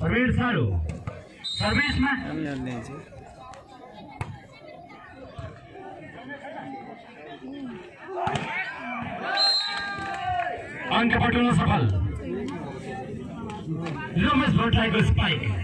प्रवीण सारू। सर्भिसमा अङ्क पठाउन सफल। रमेश भट्टराईको स्पाइक।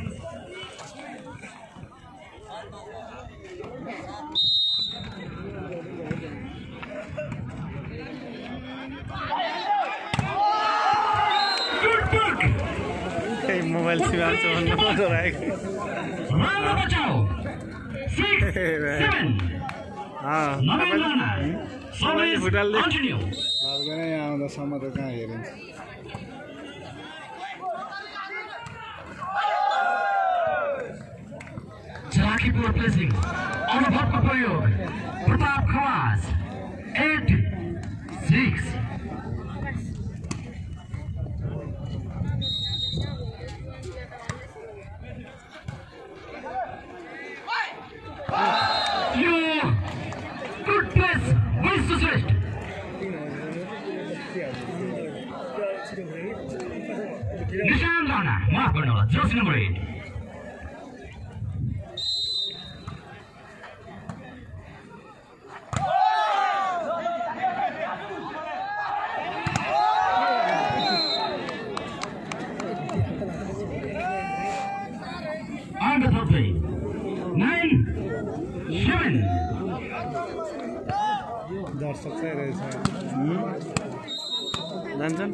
राणा सर्भिस फुटाल्दै। कन्टिन्यू लाग्दैन यहाँ आउँदासम्म त कहाँ हेरिन्छ चलाकीपूर्ण प्लेसिङ अनुभवको प्रयोग प्रताप खवास एट सिक्स गर्नु होला jersey number eight on the top three. Nine, seven, दर्शक चाहिँ रहेछ जान्छन्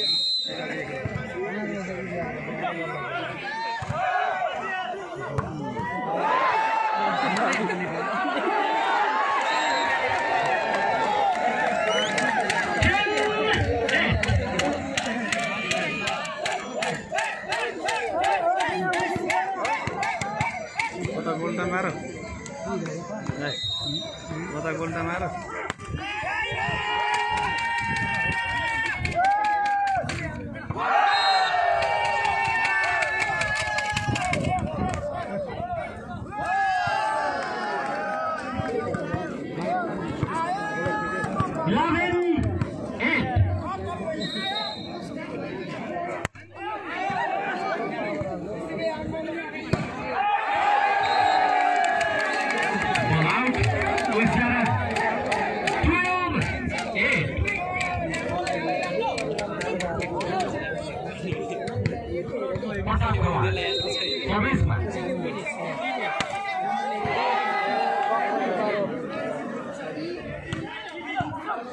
मार। गोल्टा मार।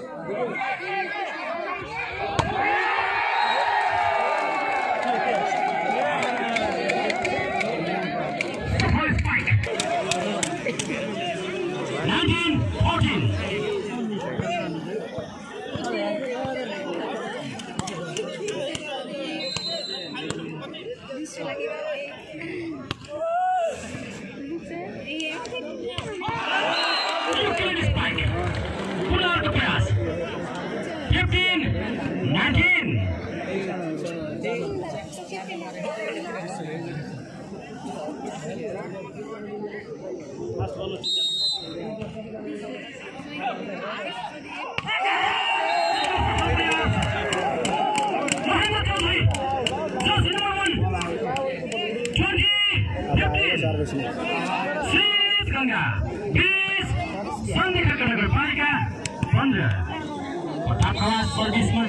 Yeah. सर्भिसमा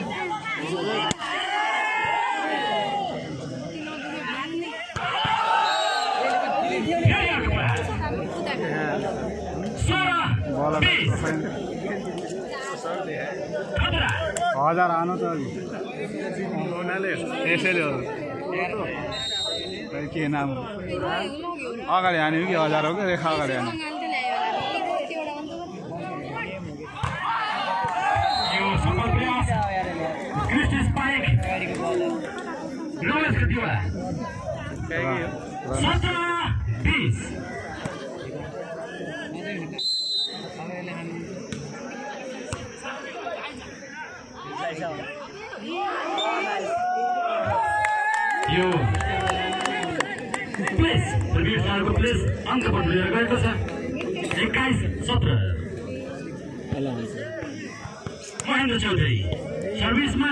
हजार आनु त त्यसैले हो के नाम? अगाडि हान्यो कि हजार हो कि रेखा अगाडि हान्यो कतिवटा सत्र यो प्लेस प्रवीर शाहको प्लेस अङ्क लिएर गएको छ एक्काइस सत्र महेन्द्र चौधरी सर्भिसमा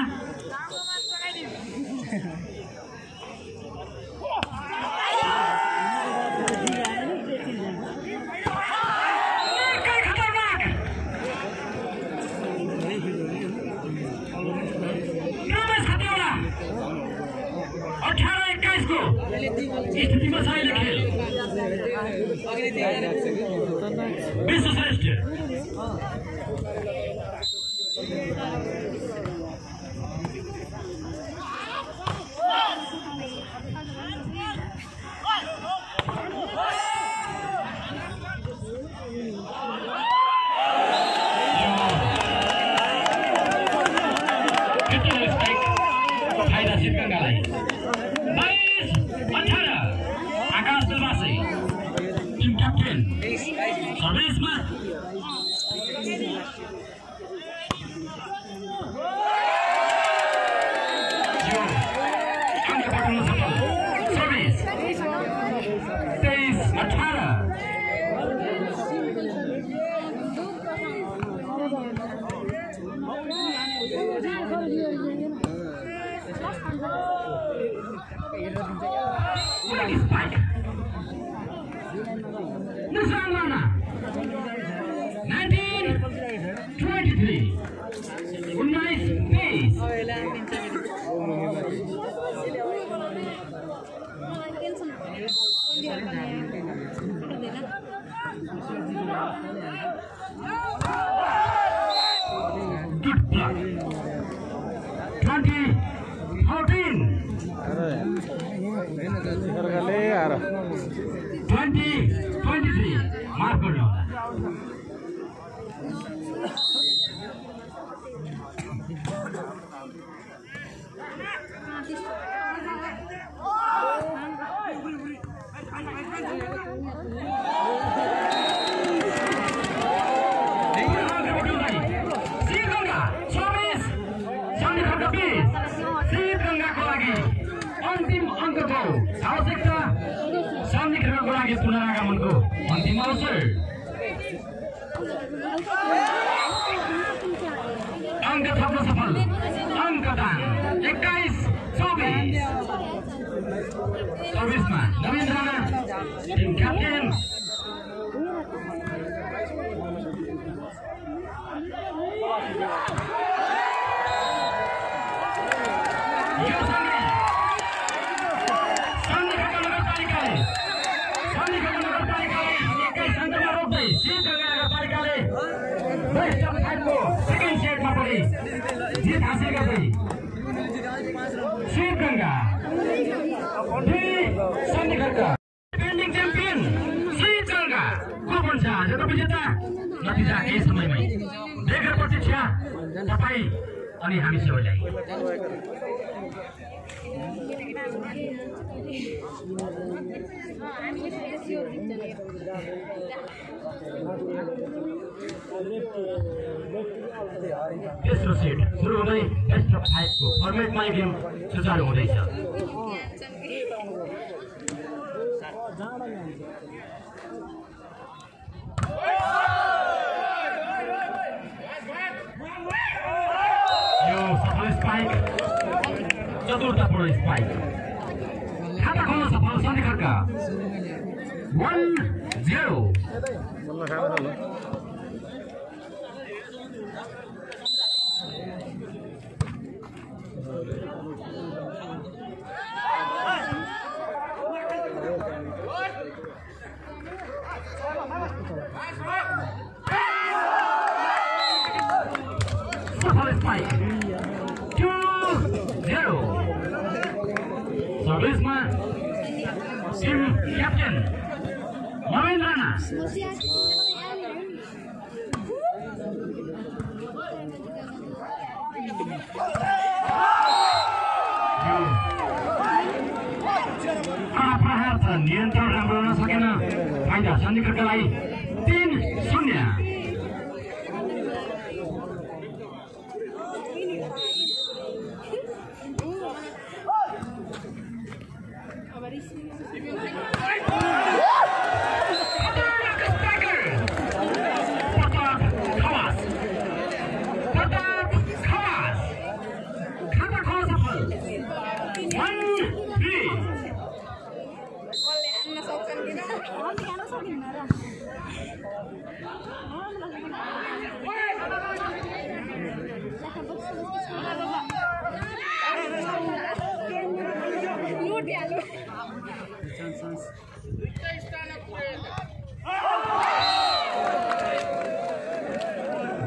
我给你说一，那是俺们呢。Yes, sir. फाइभको सेकेन्ड सेटमा पनि। जित हासिल गर्दै श्रीगङ्गा दुई सन्धिखण्ड डिफेन्डिङ च्याम्पियन श्रीगङ्गा को बन्छ आजको विजेता नतिजा यही समयमै। बेगर प्रतीक्षा तपाईँ अनि हामी सबैलाई तेस्रो सेट सुरु हुँदै अफ फाइभको फर्मेटमा गेम सुचारू हुँदैछ चतुर्थपूर्ण स्पाइक खाता खोल्न सफल सन्धि खड्का वान जेरो प्रहार छ नियन्त्रण राम्रो हुन सकेन फाइदा सन्धिकर्का लागि तिन शून्य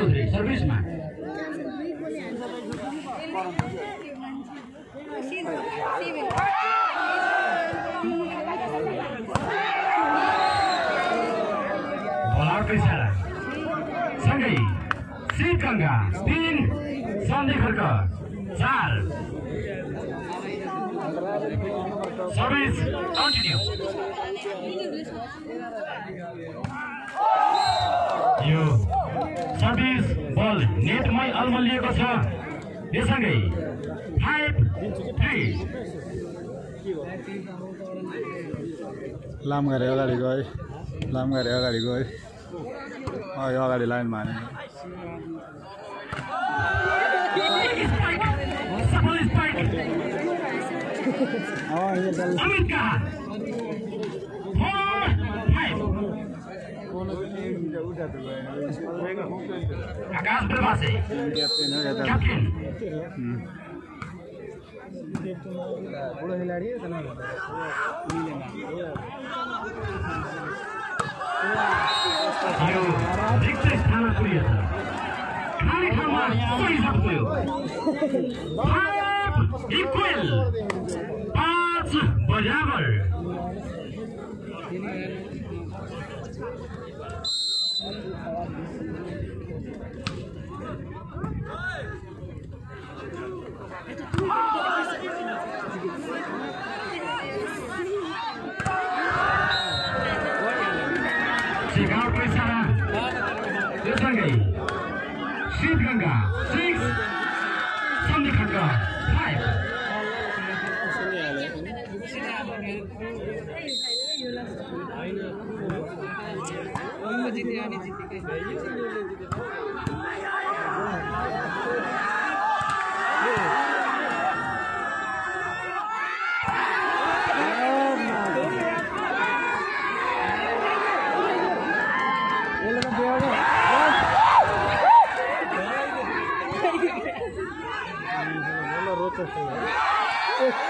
चौधरी सर्भिसमा इसारा सँगै श्रीगङ्गा तिन सन्धि खर्क चार सर्भिस कन्टिन्यू यो सर्भिस बल नेटमै अल्मलिएको छ। यससँगै फाइभ थ्री। लामघारे अगाडि गयो। लामघारे अगाडि गयो। अँ यो अगाडि लाइनमा हाने अमित आकाश वर्मा से कैप्टन हो जाता कैप्टन बड़ा खिलाड़ी है तना आयो रिक्त स्थान प्रिय था कार्यक्रममा सकिसक्यो भारत इक्वल पाँच बराबर आकाश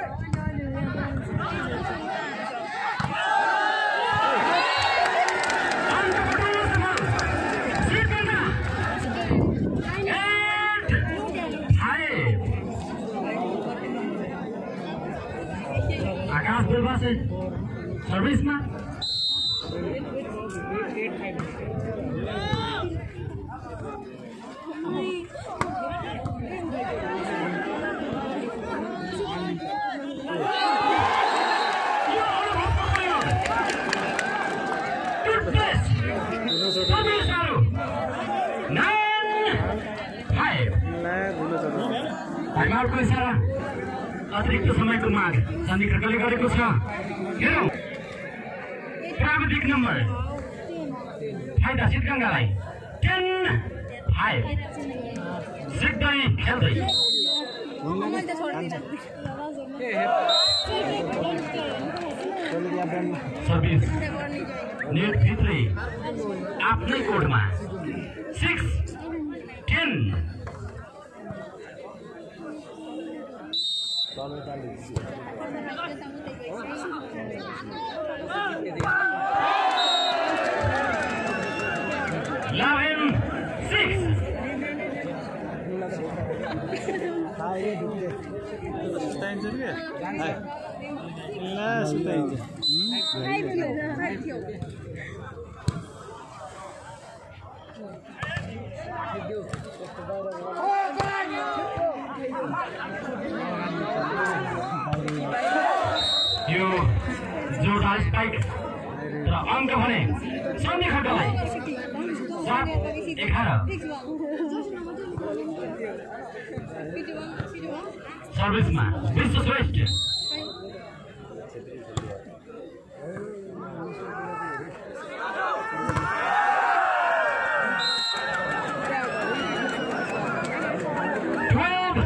सर्भिसमा इसारा अतिरिक्त समयको माग खड्काले गरेको छ हेरौँ सर्वाधिक नम्बर। फाइदा सिद्धगङ्गालाई टेन फाइभ। सिद्धै खेल्दै। सर्भिस। नेटभित्रै आफ्नै कोडमा। Six ten. 6. सुताइन्छ ल सुताइन्छ यो जोडा स्पाइक र अङ्क भने सन्धि खड्कालाई एघार सर्भिसमा Bishwa Shrestha Twelve,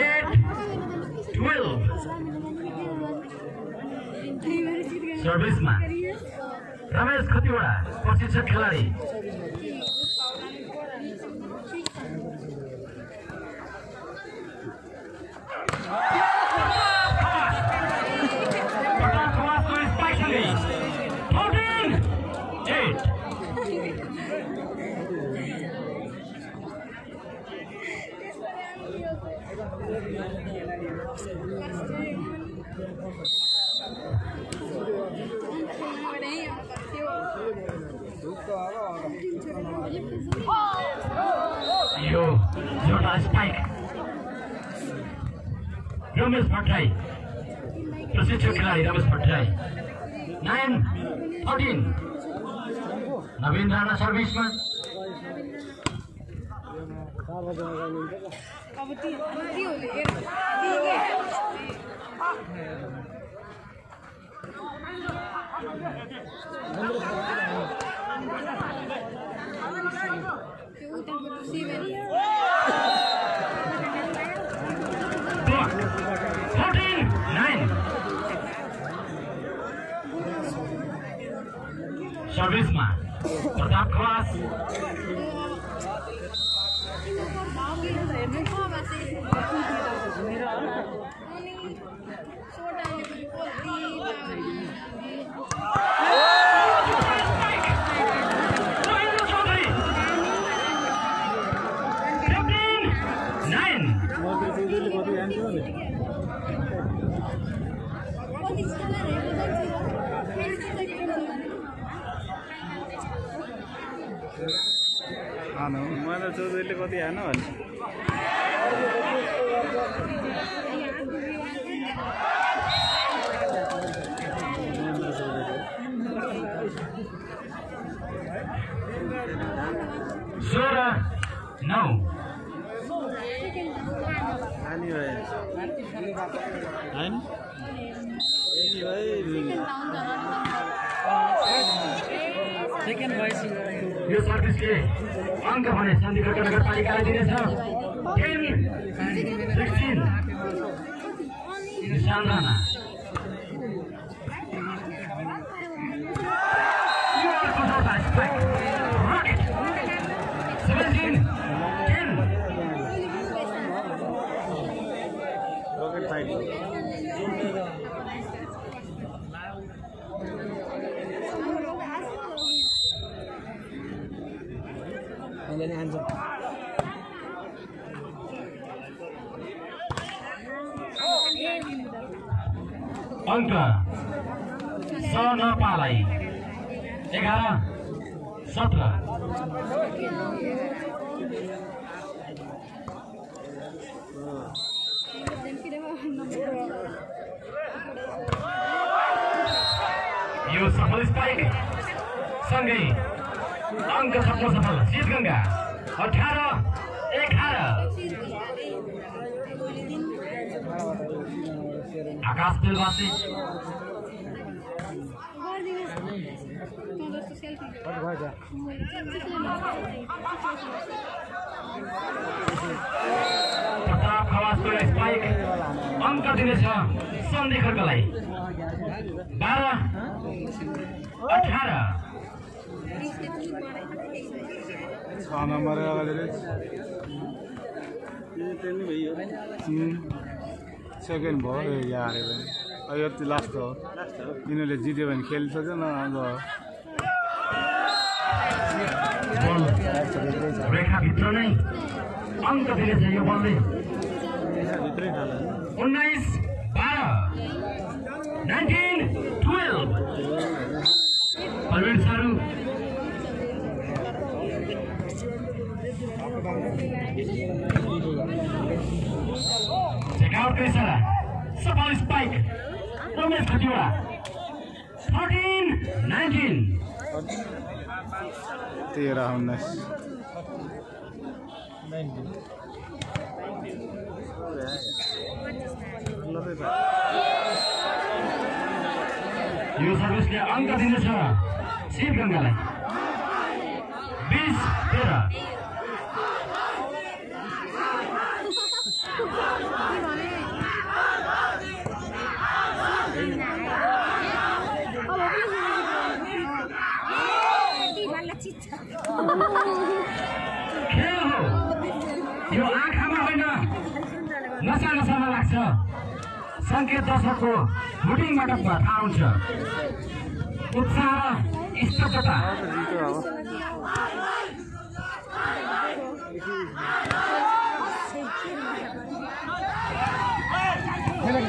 eight twelve सर्भिसमा Ramesh Khatiwada प्रशिक्षक खेलाडी यो एउटा स्पाइक रमेश भट्टराई प्रशिक्षक खेलाडी रमेश भट्टराई नाइन थर्टिन नवीन राणा सर्भिसमा अब ती के हो त्यो उताको सेभेन फोर्टिन नाइन सर्भिसमा प्रताप खवास महेन्द्र कति हान भने सोह्र नौ। होइन? भयो यो सर्भिसले अङ्क भने सन्धिखर्क नगरपालिकालाई दिनेछ टेन सिक्सटिन राणा यो अर्को दौडमा strike rocket seventeen ten rocket fight अङ्क स नपालाई एघार सत्र। यो सफल स्पाइक सँगै अङ्क छप्न सफल। शीतगङ्गा अठार एघार प्रताप खवासको स्पाइक अङ्क दिनेछ सन्धि खर्कलाई बाह्र अठार छ नम्बर सेकेन्ड भयो यो हाऱ्यो भने यो लास्ट हो। यिनीहरूले जित्यो भने खेलिसक्यो न अब। उन्नाइस बाह्र नाइन्टिन टुवेल्भ। इसारा सफल spike Ramesh Khatiwada thirteen nineteen तेह्र उन्नाइस यो सर्भिसले अङ्क दिनेछ शिवगङ्गालाई बिस तेह्र खेल हो यो आँखामा होइन नसा नसामा लाग्छ। सङ्केत दर्शकको मुटिङबाट थाहा हुन्छ उत्साह र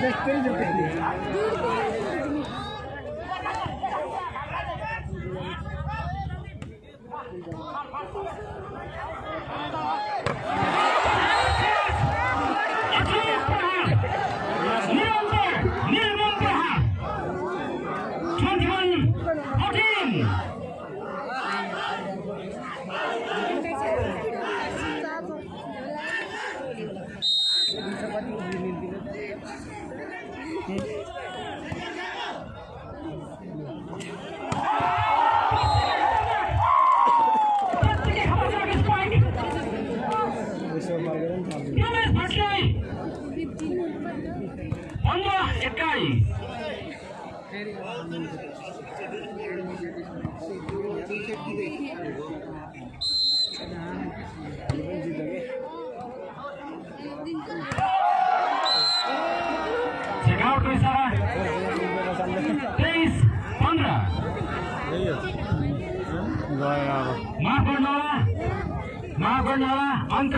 माफ गर्नुहोला अङ्क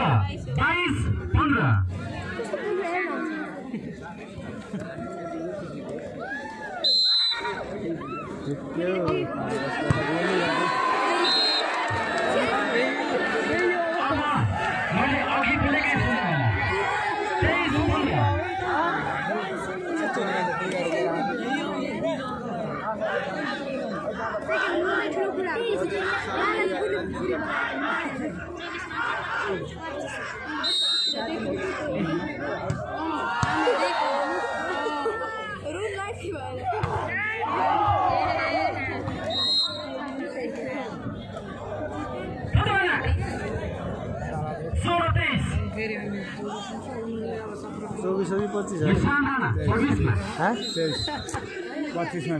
बाइस पन्ध्र अब चौबिस कि पच्चिस पच्चिसमा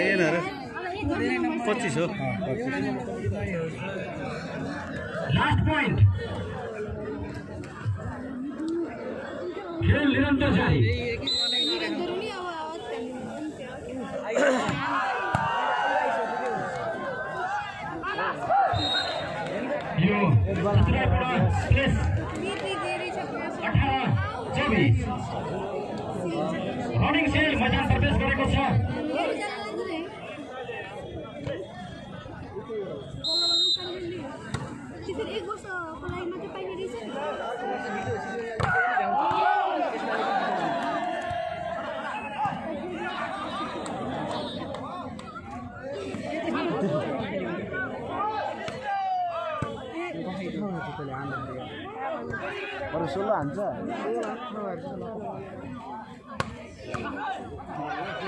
हेर र पच्चिस हो। लास्ट पोइन्ट खेल निरन्तर जारी। सोह्र हान्छ Champion